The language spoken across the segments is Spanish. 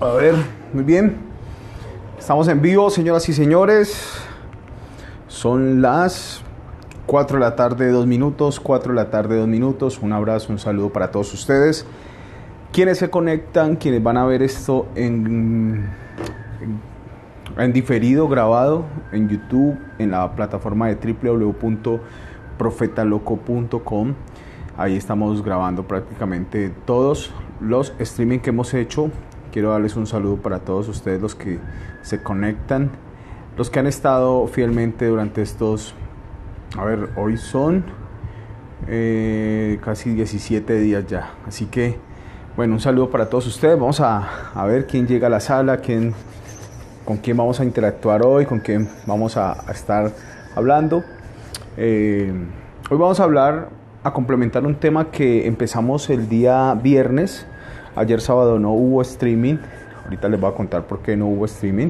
A ver, muy bien. Estamos en vivo, señoras y señores. Son las 4 de la tarde, 2 minutos. 4 de la tarde, 2 minutos. Un abrazo, un saludo para todos ustedes. Quienes se conectan, quienes van a ver esto en, en, diferido, grabado en YouTube, en la plataforma de www.profetaloco.com. Ahí estamos grabando prácticamente todos los streaming que hemos hecho Quiero darles un saludo para todos ustedes los que se conectan, los que han estado fielmente durante estos, a ver, hoy son eh, casi 17 días ya. Así que, bueno, un saludo para todos ustedes. Vamos a, a ver quién llega a la sala, quién, con quién vamos a interactuar hoy, con quién vamos a, estar hablando. Eh, hoy vamos a hablar, a complementar un tema que empezamos el día viernes Ayer sábado no hubo streaming. Ahorita les voy a contar por qué no hubo streaming.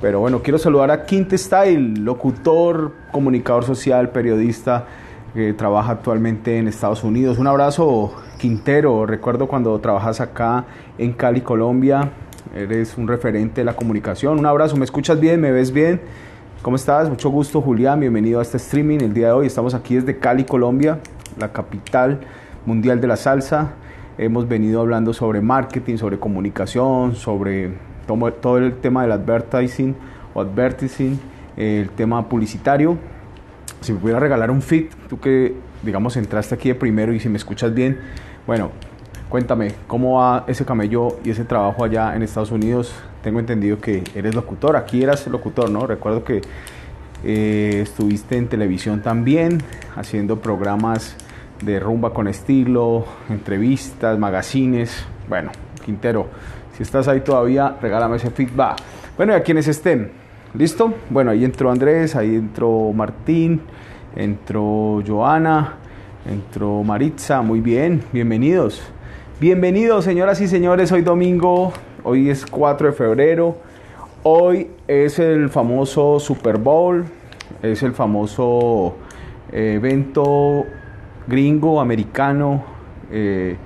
Pero bueno, quiero saludar a Quint Style, locutor, comunicador social, periodista que trabaja actualmente en Estados Unidos. Un abrazo, Quintero. Recuerdo cuando trabajas acá en Cali, Colombia. Eres un referente de la comunicación. Un abrazo, ¿me escuchas bien? ¿Me ves bien? ¿Cómo estás? Mucho gusto, Julián. Bienvenido a este streaming el día de hoy. Estamos aquí desde Cali, Colombia, la capital mundial de la salsa. Hemos venido hablando sobre marketing, sobre comunicación, sobre todo, el tema del advertising o advertising, el tema publicitario. Si me pudiera regalar un fit, tú que digamos entraste aquí de primero y si me escuchas bien, bueno, cuéntame, ¿cómo va ese camello y ese trabajo allá en Estados Unidos? Tengo entendido que eres locutor, aquí eras locutor, ¿no? Recuerdo que eh, estuviste en televisión también, haciendo programas de rumba con estilo, entrevistas, magazines. Bueno, Quintero, si estás ahí todavía, regálame ese feedback. Bueno, y a quienes estén, ¿listo? Bueno, ahí entró Andrés, ahí entró Martín, entró Joana, entró Maritza, muy bien, bienvenidos. Bienvenidos, señoras y señores, hoy domingo, hoy es 4 de febrero, hoy es el famoso Super Bowl, es el famoso eh, evento gringo, americano, eh,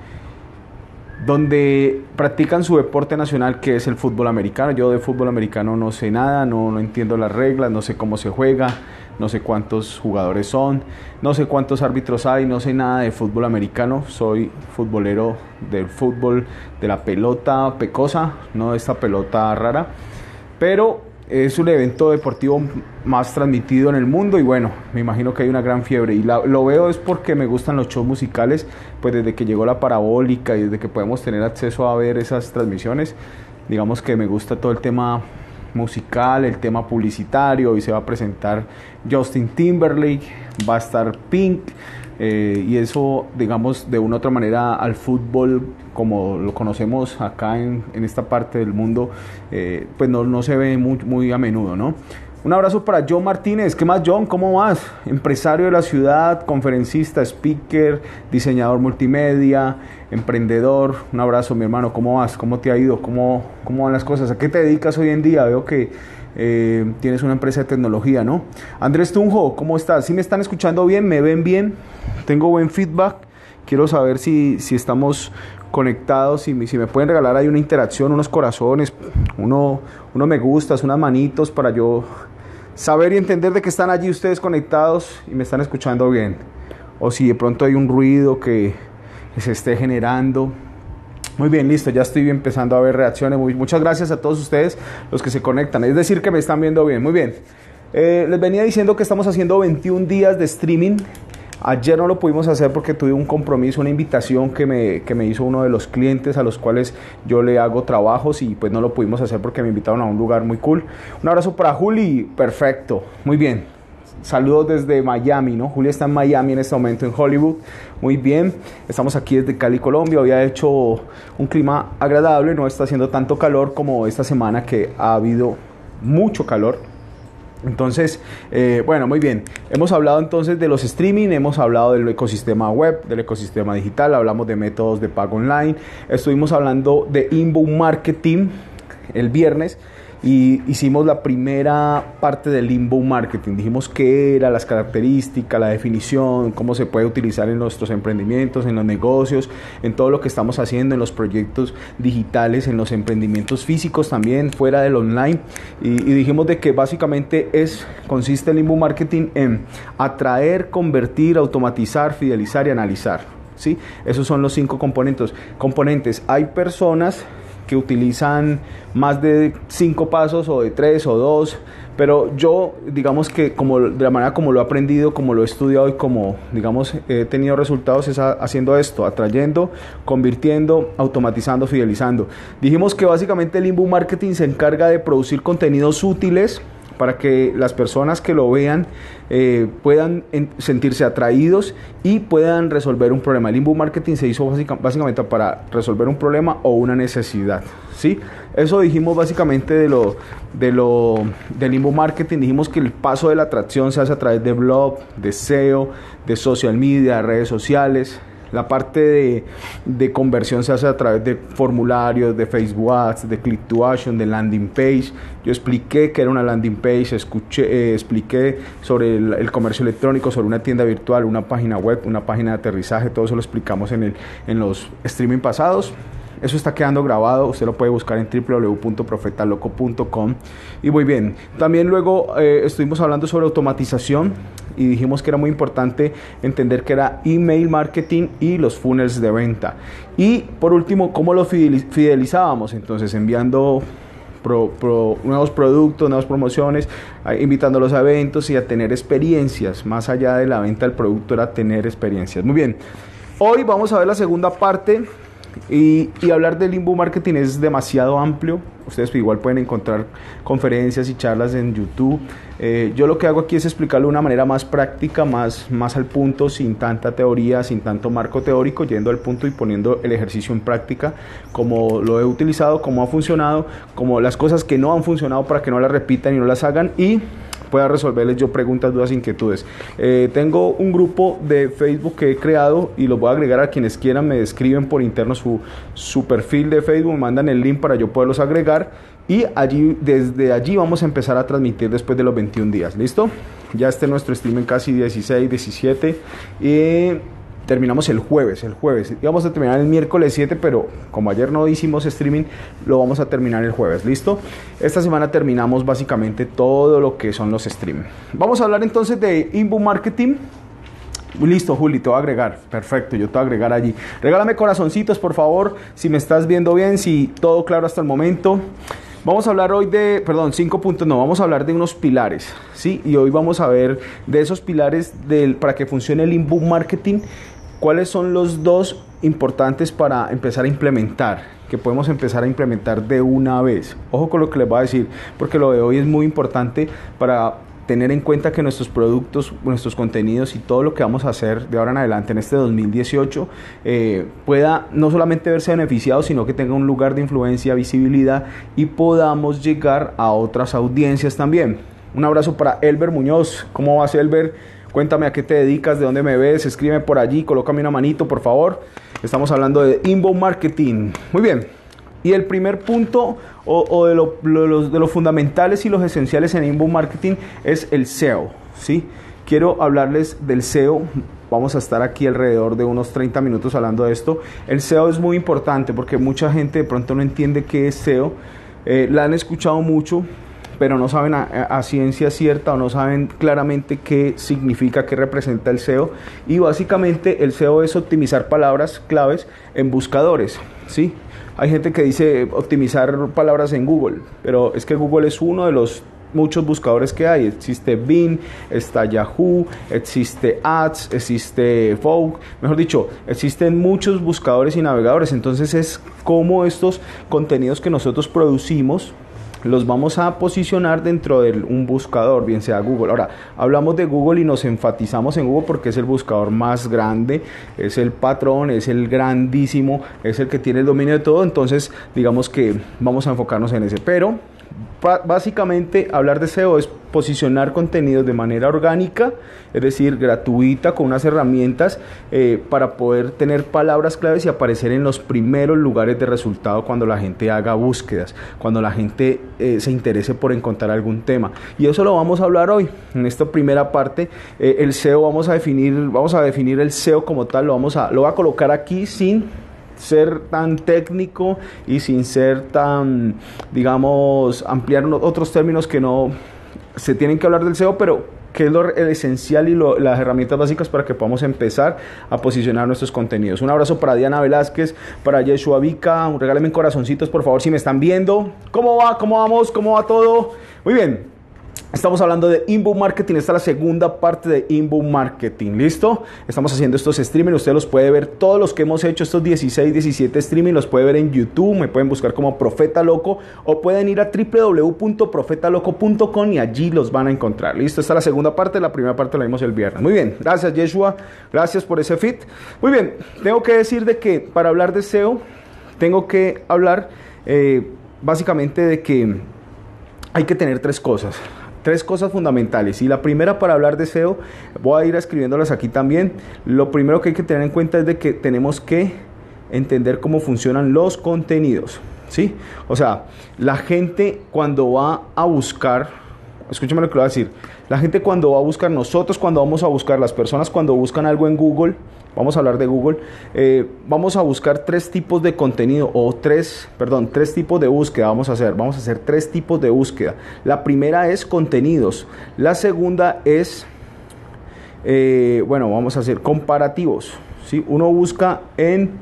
donde practican su deporte nacional que es el fútbol americano. Yo de fútbol americano no sé nada, no, no entiendo las reglas, no sé cómo se juega, no sé cuántos jugadores son, no sé cuántos árbitros hay, no sé nada de fútbol americano. Soy futbolero del fútbol, de la pelota pecosa, no de esta pelota rara. Pero es un evento deportivo más transmitido en el mundo y bueno, me imagino que hay una gran fiebre. Y lo veo es porque me gustan los shows musicales, pues desde que llegó la parabólica y desde que podemos tener acceso a ver esas transmisiones, digamos que me gusta todo el tema musical, el tema publicitario, hoy se va a presentar Justin Timberlake, va a estar Pink, eh, y eso, digamos, de una u otra manera al fútbol, como lo conocemos acá en, en esta parte del mundo, eh, pues no, no, se ve muy, muy a menudo, ¿no? Un abrazo para John Martínez. ¿Qué más, John? ¿Cómo vas? Empresario de la ciudad, conferencista, speaker, diseñador multimedia, emprendedor. Un abrazo, mi hermano. ¿Cómo vas? ¿Cómo te ha ido? ¿Cómo, cómo van las cosas? ¿A qué te dedicas hoy en día? Veo que eh, tienes una empresa de tecnología, ¿no? Andrés Tunjo, ¿cómo estás? ¿Sí me están escuchando bien? ¿Me ven bien? ¿Tengo buen feedback? Quiero saber si, si estamos conectados, si, si me pueden regalar ahí una interacción, unos corazones, uno, unos me gustas, unas manitos para yo saber y entender de que están allí ustedes conectados y me están escuchando bien. O si de pronto hay un ruido que se esté generando. Muy bien, listo, ya estoy empezando a ver reacciones. Muchas gracias a todos ustedes los que se conectan. Es decir, que me están viendo bien. Muy bien. Eh, les venía diciendo que estamos haciendo 21 días de streaming. Ayer no lo pudimos hacer porque tuve un compromiso, una invitación que me, que me hizo uno de los clientes a los cuales yo le hago trabajos y pues no lo pudimos hacer porque me invitaron a un lugar muy cool. Un abrazo para Juli, perfecto, muy bien. Saludos desde Miami, ¿no? Julia está en Miami en este momento, en Hollywood. Muy bien. Estamos aquí desde Cali, Colombia. Había hecho un clima agradable, no está haciendo tanto calor como esta semana que ha habido mucho calor. Entonces, eh, bueno, muy bien. Hemos hablado entonces de los streaming, hemos hablado del ecosistema web, del ecosistema digital, hablamos de métodos de pago online, estuvimos hablando de inbound marketing el viernes y hicimos la primera parte del inbound marketing. Dijimos qué era, las características, la definición, cómo se puede utilizar en nuestros emprendimientos, en los negocios, en todo lo que estamos haciendo, en los proyectos digitales, en los emprendimientos físicos también, fuera del online. Y, y dijimos de que básicamente es, consiste el inbound marketing en atraer, convertir, automatizar, fidelizar y analizar. ¿sí? Esos son los cinco componentes. componentes. Hay personas que utilizan más de cinco pasos o de tres o dos, pero yo digamos que como de la manera como lo he aprendido, como lo he estudiado y como digamos he tenido resultados es haciendo esto, atrayendo, convirtiendo, automatizando, fidelizando. Dijimos que básicamente el inbound marketing se encarga de producir contenidos útiles para que las personas que lo vean eh, puedan sentirse atraídos y puedan resolver un problema. El inbound marketing se hizo básicamente para resolver un problema o una necesidad. ¿sí? Eso dijimos básicamente de lo, de lo, del inbound marketing. Dijimos que el paso de la atracción se hace a través de blog, de SEO, de social media, redes sociales. La parte de, conversión se hace a través de formularios, de Facebook Ads, de Click to Action, de landing page. Yo expliqué que era una landing page, escuché, eh, expliqué sobre el, comercio electrónico, sobre una tienda virtual, una página web, una página de aterrizaje. Todo eso lo explicamos en, el, en los streaming pasados. Eso está quedando grabado, usted lo puede buscar en www.profetaloco.com. Y muy bien, también luego eh, estuvimos hablando sobre automatización y dijimos que era muy importante entender que era email marketing y los funnels de venta. Y por último, cómo lo fidelizábamos, entonces enviando nuevos productos, nuevas promociones, invitando a los eventos y a tener experiencias. Más allá de la venta del producto era tener experiencias. Muy bien, hoy vamos a ver la segunda parte y, hablar del limbo marketing es demasiado amplio. Ustedes igual pueden encontrar conferencias y charlas en YouTube. Eh, yo lo que hago aquí es explicarlo de una manera más práctica, más, más al punto, sin tanta teoría, sin tanto marco teórico, yendo al punto y poniendo el ejercicio en práctica, como lo he utilizado, cómo ha funcionado, como las cosas que no han funcionado para que no las repitan y no las hagan y pueda resolverles yo preguntas, dudas, inquietudes. Eh, tengo un grupo de Facebook que he creado y los voy a agregar a quienes quieran, me escriben por interno su, su perfil de Facebook, me mandan el link para yo poderlos agregar y allí, desde allí vamos a empezar a transmitir después de los 21 días, ¿listo? Ya este nuestro stream en casi 16, 17 y terminamos el jueves, el jueves. Íbamos a terminar el miércoles 7, pero como ayer no hicimos streaming, lo vamos a terminar el jueves, ¿listo? Esta semana terminamos básicamente todo lo que son los streams. Vamos a hablar entonces de inbound marketing. Listo, Juli, te voy a agregar. Perfecto, yo te voy a agregar allí. Regálame corazoncitos, por favor, si me estás viendo bien, si todo claro hasta el momento. Vamos a hablar hoy de, perdón, cinco puntos, no, vamos a hablar de unos pilares, ¿sí? Y hoy vamos a ver de esos pilares del, para que funcione el inbound marketing ¿Cuáles son los dos importantes para empezar a implementar? Que podemos empezar a implementar de una vez. Ojo con lo que les voy a decir, porque lo de hoy es muy importante para tener en cuenta que nuestros productos, nuestros contenidos y todo lo que vamos a hacer de ahora en adelante en este 2018 eh, pueda no solamente verse beneficiado, sino que tenga un lugar de influencia, visibilidad y podamos llegar a otras audiencias también. Un abrazo para Elber Muñoz. ¿Cómo vas, Elber? Cuéntame a qué te dedicas, de dónde me ves, escríbeme por allí, colócame una manito, por favor. Estamos hablando de inbound marketing. Muy bien. Y el primer punto o, de, los, de, los, fundamentales y los esenciales en inbound marketing es el SEO. ¿sí? Quiero hablarles del SEO. Vamos a estar aquí alrededor de unos 30 minutos hablando de esto. El SEO es muy importante porque mucha gente de pronto no entiende qué es SEO. Eh, la han escuchado mucho, pero no saben a, ciencia cierta o no saben claramente qué significa, qué representa el SEO. Y básicamente el SEO es optimizar palabras claves en buscadores, ¿sí? Hay gente que dice optimizar palabras en Google, pero es que Google es uno de los muchos buscadores que hay. Existe Bing, está Yahoo, existe Ads, existe Vogue. Mejor dicho, existen muchos buscadores y navegadores. Entonces es como estos contenidos que nosotros producimos los vamos a posicionar dentro de un buscador, bien sea Google. Ahora, hablamos de Google y nos enfatizamos en Google porque es el buscador más grande, es el patrón, es el grandísimo, es el que tiene el dominio de todo, entonces digamos que vamos a enfocarnos en ese. Pero básicamente hablar de SEO es posicionar contenidos de manera orgánica, es decir, gratuita, con unas herramientas eh, para poder tener palabras claves y aparecer en los primeros lugares de resultado cuando la gente haga búsquedas, cuando la gente eh, se interese por encontrar algún tema. Y eso lo vamos a hablar hoy. En esta primera parte, eh, el SEO vamos a definir, vamos a definir el SEO como tal, lo vamos a, lo voy a colocar aquí sin ser tan técnico y sin ser tan, digamos, ampliar otros términos que no se tienen que hablar del SEO, pero que es lo esencial y las herramientas básicas para que podamos empezar a posicionar nuestros contenidos. Un abrazo para Diana Velázquez, para Yeshua Vika, regálenme corazoncitos por favor si me están viendo. ¿Cómo va? ¿Cómo vamos? ¿Cómo va todo? Muy bien. Estamos hablando de inbound marketing, esta es la segunda parte de inbound marketing, ¿listo? Estamos haciendo estos streaming, usted los puede ver, todos los que hemos hecho, estos 16, 17 streaming, los puede ver en YouTube, me pueden buscar como Profeta Loco o pueden ir a www.profetaloco.com y allí los van a encontrar, ¿listo? Esta es la segunda parte, la primera parte la vimos el viernes. Muy bien, gracias Yeshua, gracias por ese fit. Muy bien, tengo que decir de que para hablar de SEO, tengo que hablar eh, básicamente de que hay que tener tres cosas tres cosas fundamentales. Y la primera para hablar de SEO, voy a ir escribiéndolas aquí también. Lo primero que hay que tener en cuenta es de que tenemos que entender cómo funcionan los contenidos. ¿Sí? O sea, la gente cuando va a buscar, escúchame lo que voy a decir, la gente cuando va a buscar, nosotros cuando vamos a buscar, las personas cuando buscan algo en Google, vamos a hablar de Google, eh, vamos a buscar tres tipos de contenido o tres, perdón, tres tipos de búsqueda vamos a hacer. Vamos a hacer tres tipos de búsqueda. La primera es contenidos. La segunda es, eh, bueno, vamos a hacer comparativos. ¿sí? Uno busca en,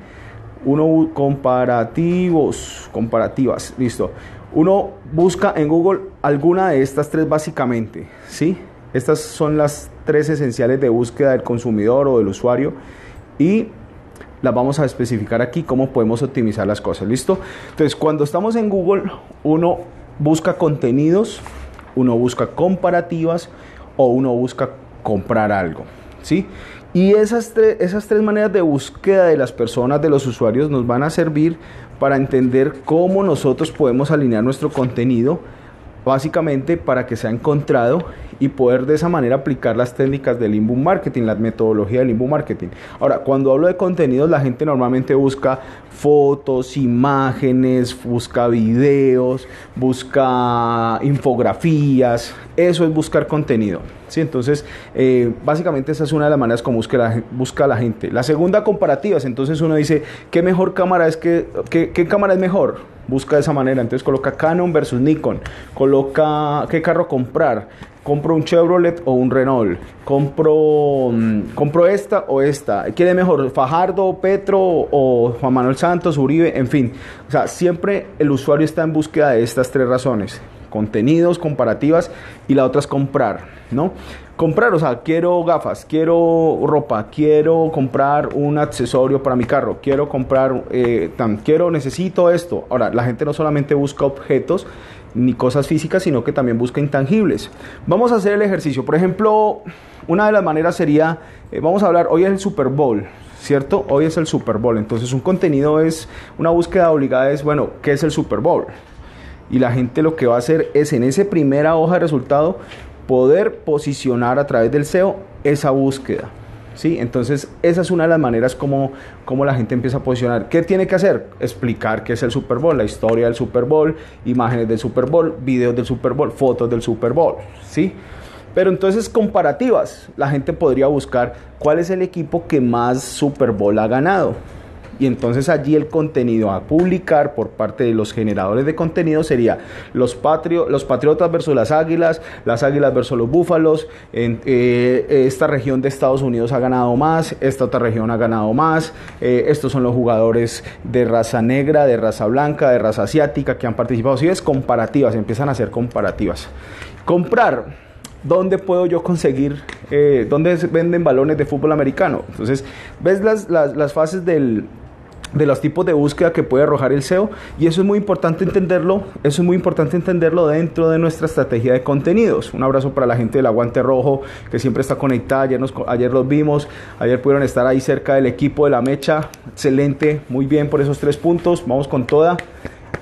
uno comparativos, comparativas, listo. Uno busca en Google alguna de estas tres básicamente, ¿sí? Estas son las tres esenciales de búsqueda del consumidor o del usuario y las vamos a especificar aquí cómo podemos optimizar las cosas, ¿listo? Entonces, cuando estamos en Google, uno busca contenidos, uno busca comparativas o uno busca comprar algo, ¿sí? Y esas, esas tres maneras de búsqueda de las personas, de los usuarios, nos van a servir para entender cómo nosotros podemos alinear nuestro contenido básicamente para que sea encontrado y poder de esa manera aplicar las técnicas del inbound marketing, la metodología del inbound marketing. Ahora, cuando hablo de contenidos, la gente normalmente busca fotos, imágenes, busca videos, busca infografías, eso es buscar contenido. ¿sí? Entonces, eh, básicamente esa es una de las maneras como busca la, busca la gente. La segunda, comparativas. Entonces uno dice, ¿qué mejor cámara es que, qué, qué cámara es mejor? Busca de esa manera. Entonces coloca Canon versus Nikon. Coloca qué carro comprar compro un Chevrolet o un Renault, compro, mm, compro esta o esta, ¿quiere mejor Fajardo, Petro o Juan Manuel Santos, Uribe? En fin, o sea, siempre el usuario está en búsqueda de estas tres razones, contenidos, comparativas y la otra es comprar, ¿no? Comprar, o sea, quiero gafas, quiero ropa, quiero comprar un accesorio para mi carro, quiero comprar, eh, quiero, necesito esto. Ahora, la gente no solamente busca objetos, ni cosas físicas, sino que también busca intangibles. Vamos a hacer el ejercicio. Por ejemplo, una de las maneras sería, eh, vamos a hablar, hoy es el Super Bowl, ¿cierto? Hoy es el Super Bowl. Entonces un contenido es, una búsqueda obligada es, bueno, ¿qué es el Super Bowl? Y la gente lo que va a hacer es en esa primera hoja de resultado poder posicionar a través del SEO esa búsqueda. ¿sí? Entonces, esa es una de las maneras como, como la gente empieza a posicionar. ¿Qué tiene que hacer? Explicar qué es el Super Bowl, la historia del Super Bowl, imágenes del Super Bowl, videos del Super Bowl, fotos del Super Bowl, ¿sí? Pero entonces comparativas, la gente podría buscar cuál es el equipo que más Super Bowl ha ganado y entonces allí el contenido a publicar por parte de los generadores de contenido sería los, patrio, los patriotas versus las águilas, las águilas versus los búfalos, eh, esta región de Estados Unidos ha ganado más, esta otra región ha ganado más, eh, estos son los jugadores de raza negra, de raza blanca, de raza asiática que han participado, si es comparativas, empiezan a hacer comparativas. Comprar ¿dónde puedo yo conseguir, eh, dónde venden balones de fútbol americano? Entonces, ves las, las fases del, de los tipos de búsqueda que puede arrojar el SEO y eso es muy importante entenderlo, eso es muy importante entenderlo dentro de nuestra estrategia de contenidos. Un abrazo para la gente del Aguante Rojo que siempre está conectada, ayer, ayer los vimos, ayer pudieron estar ahí cerca del equipo de la mecha, excelente, muy bien por esos tres puntos, vamos con toda.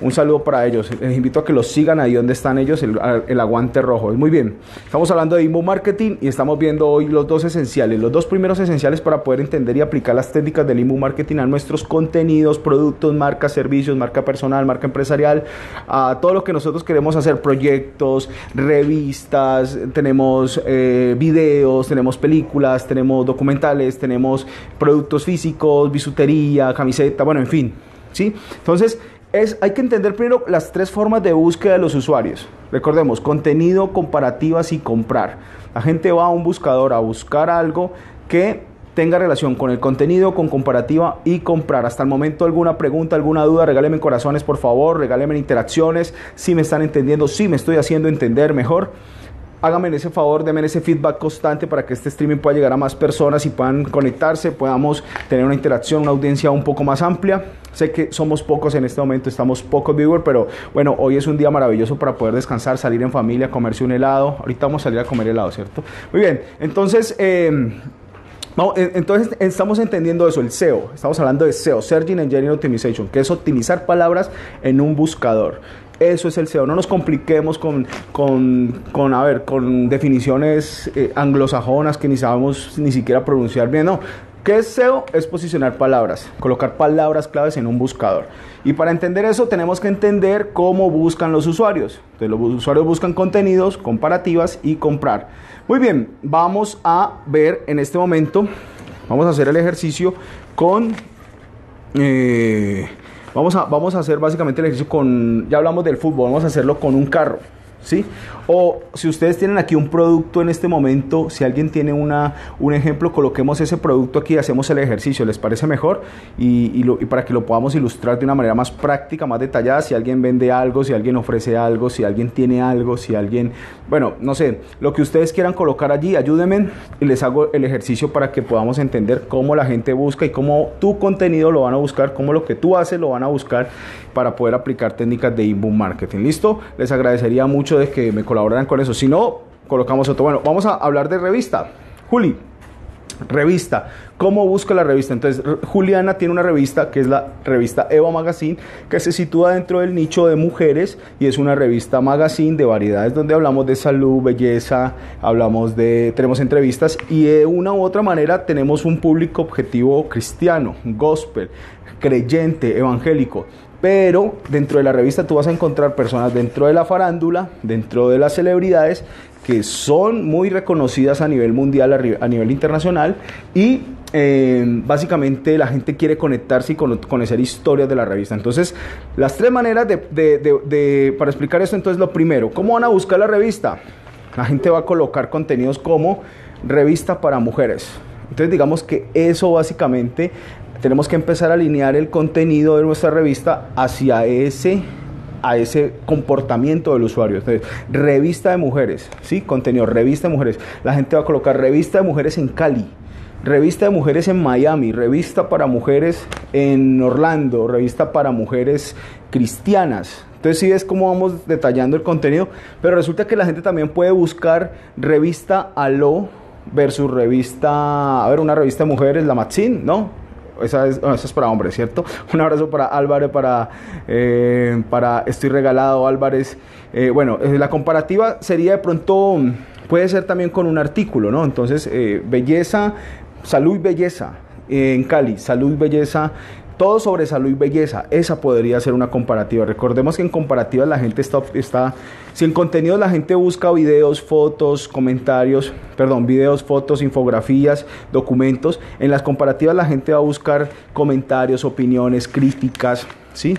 Un saludo para ellos. Les invito a que los sigan ahí donde están ellos, el, aguante rojo. Muy bien. Estamos hablando de inbound marketing y estamos viendo hoy los dos esenciales, los dos primeros esenciales para poder entender y aplicar las técnicas del inbound marketing a nuestros contenidos, productos, marcas, servicios, marca personal, marca empresarial, a todo lo que nosotros queremos hacer, proyectos, revistas, tenemos eh, videos, tenemos películas, tenemos documentales, tenemos productos físicos, bisutería, camiseta, bueno, en fin. ¿sí? Entonces, es, hay que entender primero las tres formas de búsqueda de los usuarios. Recordemos, contenido, comparativas y comprar. La gente va a un buscador a buscar algo que tenga relación con el contenido, con comparativa y comprar. Hasta el momento alguna pregunta, alguna duda, regálenme corazones por favor, regálenme interacciones, si me están entendiendo, si me estoy haciendo entender mejor háganme ese favor, denme ese feedback constante para que este streaming pueda llegar a más personas y puedan conectarse, podamos tener una interacción, una audiencia un poco más amplia. Sé que somos pocos en este momento, estamos pocos viewers, pero bueno, hoy es un día maravilloso para poder descansar, salir en familia, comerse un helado. Ahorita vamos a salir a comer helado, ¿cierto? Muy bien, entonces... Eh, entonces estamos entendiendo eso, el SEO. Estamos hablando de SEO, Searching Engine Optimization, que es optimizar palabras en un buscador. Eso es el SEO. No nos compliquemos con, con, a ver, con definiciones eh, anglosajonas que ni sabemos ni siquiera pronunciar bien. No. ¿Qué es SEO? Es posicionar palabras, colocar palabras claves en un buscador. Y para entender eso tenemos que entender cómo buscan los usuarios. Entonces, los usuarios buscan contenidos, comparativas y comprar. Muy bien, vamos a ver en este momento, vamos a hacer el ejercicio con... Eh, Vamos a, vamos a hacer básicamente el ejercicio con, ya hablamos del fútbol, vamos a hacerlo con un carro. ¿sí? O si ustedes tienen aquí un producto en este momento, si alguien tiene una, un ejemplo, coloquemos ese producto aquí y hacemos el ejercicio, ¿les parece mejor? Y, para que lo podamos ilustrar de una manera más práctica, más detallada, si alguien vende algo, si alguien ofrece algo, si alguien tiene algo, si alguien, bueno, no sé, lo que ustedes quieran colocar allí, ayúdenme y les hago el ejercicio para que podamos entender cómo la gente busca y cómo tu contenido lo van a buscar, cómo lo que tú haces lo van a buscar para poder aplicar técnicas de inbound marketing. ¿Listo? Les agradecería mucho de que me colaboraran con eso. Si no, colocamos otro. Bueno, vamos a hablar de revista. Juli, revista. ¿Cómo busca la revista? Entonces, Juliana tiene una revista que es la revista Eva Magazine, que se sitúa dentro del nicho de mujeres y es una revista magazine de variedades donde hablamos de salud, belleza, hablamos de, tenemos entrevistas y de una u otra manera tenemos un público objetivo cristiano, gospel, creyente, evangélico pero dentro de la revista tú vas a encontrar personas dentro de la farándula, dentro de las celebridades, que son muy reconocidas a nivel mundial, a nivel internacional, y eh, básicamente la gente quiere conectarse y conocer historias de la revista. Entonces, las tres maneras de, para explicar esto, entonces lo primero, ¿cómo van a buscar la revista? La gente va a colocar contenidos como revista para mujeres. Entonces digamos que eso básicamente tenemos que empezar a alinear el contenido de nuestra revista hacia ese a ese comportamiento del usuario. Entonces, revista de mujeres, ¿sí? Contenido, revista de mujeres. La gente va a colocar revista de mujeres en Cali, revista de mujeres en Miami, revista para mujeres en Orlando, revista para mujeres cristianas. Entonces sí ves cómo vamos detallando el contenido, pero resulta que la gente también puede buscar revista Aló versus revista, a ver, una revista de mujeres, la Maxine, ¿no? Esa es, es, para hombres, ¿cierto? Un abrazo para Álvarez, para, eh, para Estoy Regalado Álvarez. Eh, bueno, eh, la comparativa sería de pronto, puede ser también con un artículo, ¿no? Entonces, belleza, salud y belleza en Cali, salud y belleza todo sobre salud y belleza, esa podría ser una comparativa. Recordemos que en comparativas la gente está, está, si en contenido la gente busca videos, fotos, comentarios, perdón, videos, fotos, infografías, documentos, en las comparativas la gente va a buscar comentarios, opiniones, críticas, ¿sí?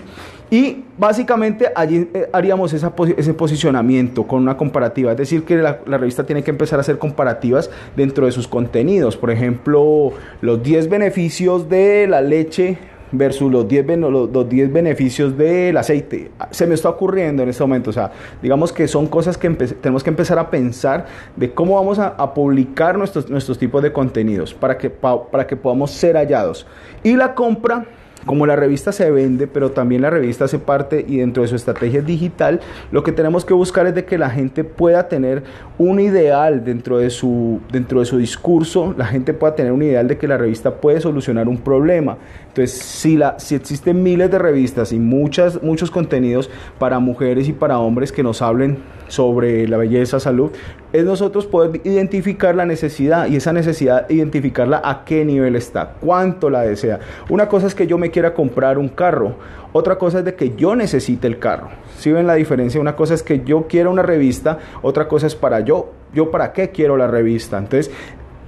Y básicamente allí eh, haríamos ese posicionamiento con una comparativa. Es decir, que la, la, revista tiene que empezar a hacer comparativas dentro de sus contenidos. Por ejemplo, los 10 beneficios de la leche versus los 10, los, 10 beneficios del aceite. Se me está ocurriendo en este momento. O sea, digamos que son cosas que tenemos que empezar a pensar de cómo vamos a, publicar nuestros, nuestros tipos de contenidos para que, para que podamos ser hallados. Y la compra como la revista se vende, pero también la revista hace parte y dentro de su estrategia digital, lo que tenemos que buscar es de que la gente pueda tener un ideal dentro de su, dentro de su discurso, la gente pueda tener un ideal de que la revista puede solucionar un problema. Entonces, si, la, si existen miles de revistas y muchas, muchos contenidos para mujeres y para hombres que nos hablen sobre la belleza, salud, es nosotros poder identificar la necesidad y esa necesidad identificarla a qué nivel está, cuánto la desea. Una cosa es que yo me quiera comprar un carro, otra cosa es de que yo necesite el carro. Si ven la diferencia? Una cosa es que yo quiero una revista, otra cosa es para yo, yo para qué quiero la revista. Entonces,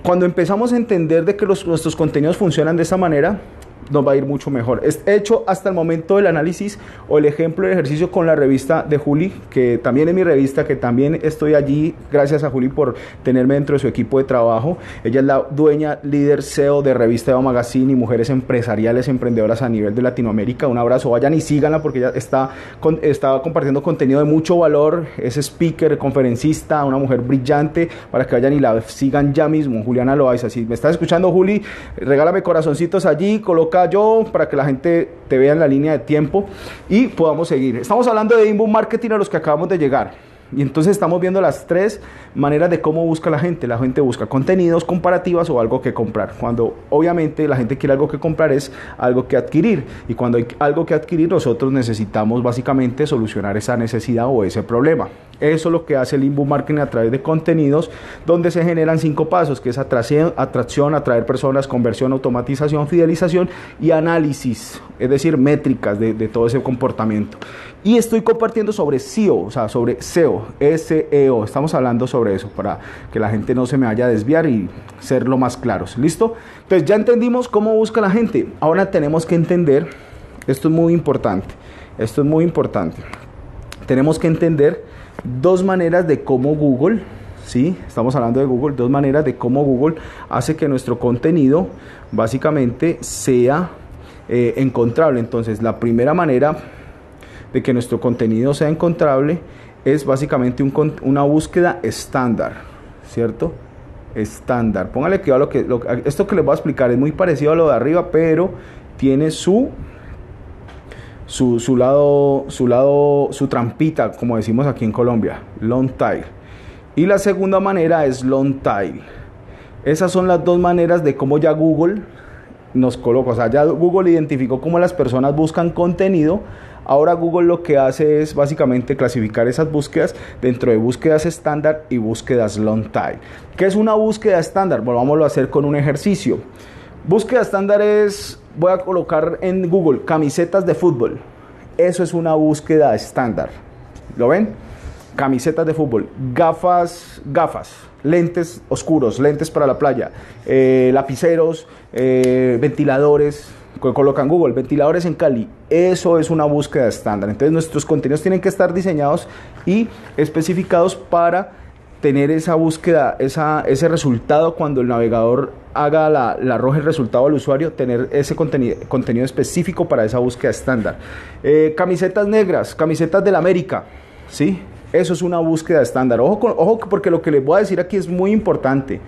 cuando empezamos a entender de que los, nuestros contenidos funcionan de esa manera, nos va a ir mucho mejor. He hecho hasta el momento el análisis o el ejemplo de ejercicio con la revista de Juli, que también es mi revista, que también estoy allí, gracias a Juli por tenerme dentro de su equipo de trabajo. Ella es la dueña, líder CEO de Revista Eva Magazine y Mujeres Empresariales Emprendedoras a nivel de Latinoamérica. Un abrazo, vayan y síganla porque ella está, está compartiendo contenido de mucho valor, es speaker, conferencista, una mujer brillante, para que vayan y la sigan ya mismo. Juliana Loaiza, si me estás escuchando Juli, regálame corazoncitos allí, coloca yo para que la gente te vea en la línea de tiempo y podamos seguir. Estamos hablando de inbound marketing a los que acabamos de llegar. Y entonces estamos viendo las tres maneras de cómo busca la gente. La gente busca contenidos, comparativas o algo que comprar. Cuando obviamente la gente quiere algo que comprar es algo que adquirir. Y cuando hay algo que adquirir nosotros necesitamos básicamente solucionar esa necesidad o ese problema. Eso es lo que hace el inbound marketing a través de contenidos donde se generan cinco pasos, que es atracción, atraer personas, conversión, automatización, fidelización y análisis, es decir, métricas de, de todo ese comportamiento. Y estoy compartiendo sobre SEO, o sea, sobre SEO, SEO. Estamos hablando sobre eso para que la gente no se me vaya a desviar y ser lo más claros. ¿Listo? Entonces ya entendimos cómo busca la gente. Ahora tenemos que entender, esto es muy importante, esto es muy importante. Tenemos que entender dos maneras de cómo Google, ¿sí? Estamos hablando de Google, dos maneras de cómo Google hace que nuestro contenido básicamente sea eh, encontrable. Entonces, la primera manera de que nuestro contenido sea encontrable es básicamente una búsqueda estándar, ¿cierto? Estándar. Póngale que, lo que esto que les voy a explicar es muy parecido a lo de arriba, pero tiene su su, su, lado, su lado, su trampita, como decimos aquí en Colombia, long tail. Y la segunda manera es long tail. Esas son las dos maneras de cómo ya Google nos coloca. O sea, ya Google identificó cómo las personas buscan contenido Ahora Google lo que hace es básicamente clasificar esas búsquedas dentro de búsquedas estándar y búsquedas long tail. ¿Qué es una búsqueda estándar? Volvámoslo a hacer con un ejercicio. Búsqueda estándar es, voy a colocar en Google camisetas de fútbol. Eso es una búsqueda estándar. ¿Lo ven? Camisetas de fútbol, gafas, gafas, lentes oscuros, lentes para la playa, eh, lapiceros, eh, ventiladores, colocan Google, ventiladores en Cali, eso es una búsqueda estándar. Entonces nuestros contenidos tienen que estar diseñados y especificados para tener esa búsqueda, esa, ese resultado cuando el navegador haga la, la arroje el resultado al usuario, tener ese contenido, contenido específico para esa búsqueda estándar. Eh, camisetas negras, camisetas del América, ¿sí? Eso es una búsqueda estándar. Ojo, ojo porque lo que les voy a decir aquí es muy importante.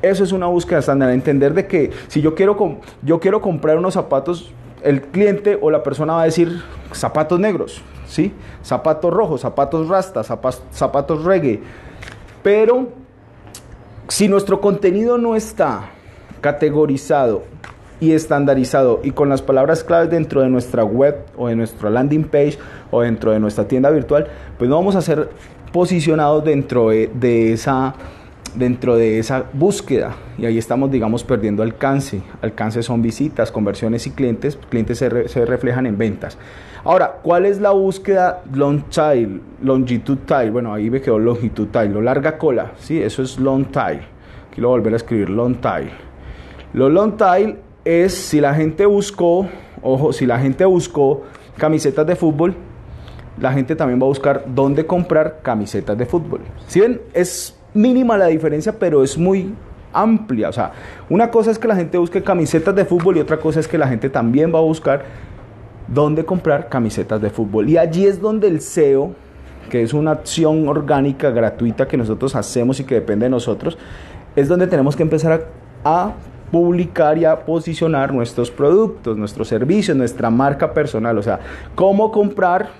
Eso es una búsqueda estándar, entender de que si yo quiero, yo quiero comprar unos zapatos, el cliente o la persona va a decir zapatos negros, ¿sí? Zapatos rojos, zapatos rastas, zapatos, zapatos reggae. Pero si nuestro contenido no está categorizado y estandarizado y con las palabras claves dentro de nuestra web o de nuestra landing page o dentro de nuestra tienda virtual, pues no vamos a ser posicionados dentro de esa dentro de esa búsqueda y ahí estamos digamos perdiendo alcance alcance son visitas conversiones y clientes clientes se, reflejan en ventas. Ahora ¿cuál es la búsqueda long tail longitud tail bueno ahí me quedó longitud tail lo larga cola sí eso es long tail. Aquí lo volver a escribir long tail. Lo long tail es si la gente buscó ojo si la gente buscó camisetas de fútbol la gente también va a buscar dónde comprar camisetas de fútbol. Si ven, es mínima la diferencia, pero es muy amplia. O sea, una cosa es que la gente busque camisetas de fútbol y otra cosa es que la gente también va a buscar dónde comprar camisetas de fútbol. Y allí es donde el SEO, que es una acción orgánica gratuita que nosotros hacemos y que depende de nosotros, es donde tenemos que empezar a, publicar y a posicionar nuestros productos, nuestros servicios, nuestra marca personal. O sea, cómo comprar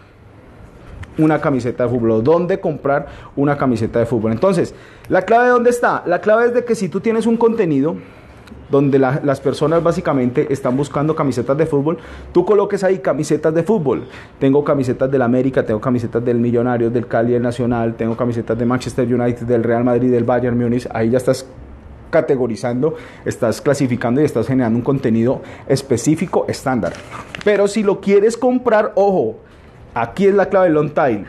una camiseta de fútbol, dónde comprar una camiseta de fútbol. Entonces, la clave dónde está? La clave es de que si tú tienes un contenido donde las personas básicamente están buscando camisetas de fútbol, tú coloques ahí camisetas de fútbol. Tengo camisetas del América, tengo camisetas del Millonarios, del Cali, del Nacional, tengo camisetas de Manchester United, del Real Madrid, del Bayern Múnich, ahí ya estás categorizando, estás clasificando y estás generando un contenido específico estándar. Pero si lo quieres comprar, ojo, aquí es la clave long tail,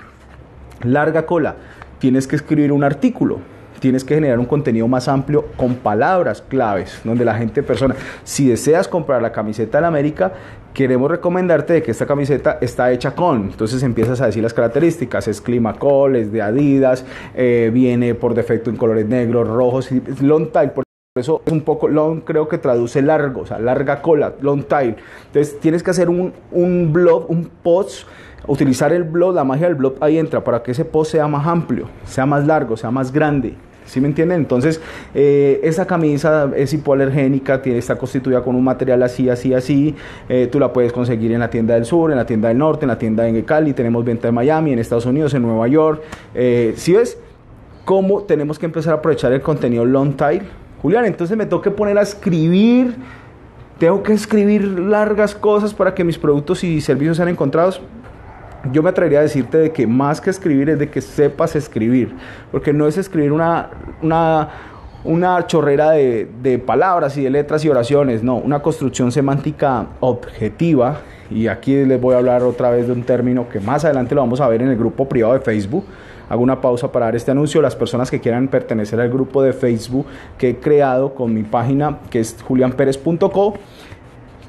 larga cola, tienes que escribir un artículo. Tienes que generar un contenido más amplio con palabras claves, donde la gente, persona, si deseas comprar la camiseta de la América, queremos recomendarte de que esta camiseta está hecha con, entonces empiezas a decir las características, es Climacol, es de Adidas, eh, viene por defecto en colores negros, rojos, long tail, por eso es un poco long, creo que traduce largo, o sea, larga cola, long tail. Entonces tienes que hacer un, un blog, un post utilizar el blog, la magia del blog ahí entra para que ese post sea más amplio, sea más largo, sea más grande. ¿Sí me entienden? Entonces, eh, esa camisa es hipoalergénica, tiene, está constituida con un material así, así, así. Eh, tú la puedes conseguir en la tienda del sur, en la tienda del norte, en la tienda en Cali. Tenemos venta en Miami, en Estados Unidos, en Nueva York. Eh, ¿Sí ves? ¿Cómo tenemos que empezar a aprovechar el contenido long tail? Julián, entonces me tengo que poner a escribir. Tengo que escribir largas cosas para que mis productos y servicios sean encontrados yo me atrevería a decirte de que más que escribir es de que sepas escribir, porque no es escribir una, una, una chorrera de, de, palabras y de letras y oraciones, no, una construcción semántica objetiva. Y aquí les voy a hablar otra vez de un término que más adelante lo vamos a ver en el grupo privado de Facebook. Hago una pausa para dar este anuncio. Las personas que quieran pertenecer al grupo de Facebook que he creado con mi página que es julianperez.co